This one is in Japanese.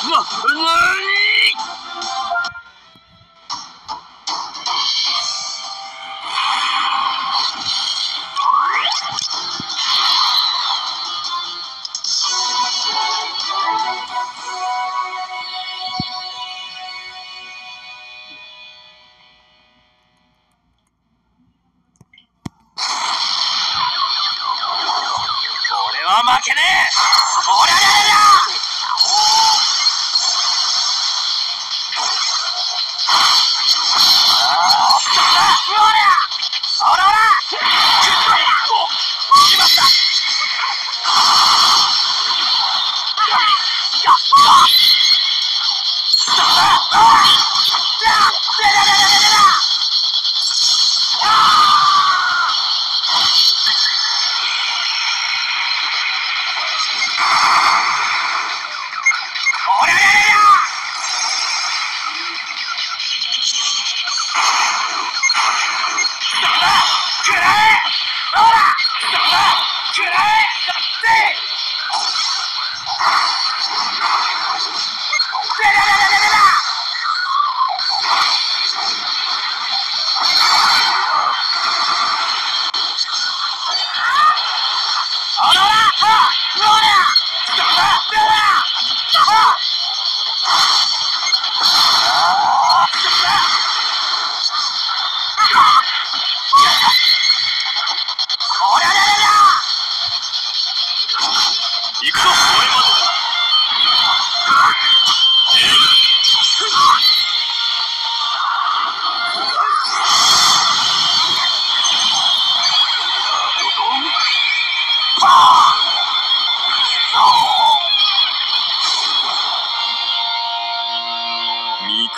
負けねえ。おら。りゃおくらえ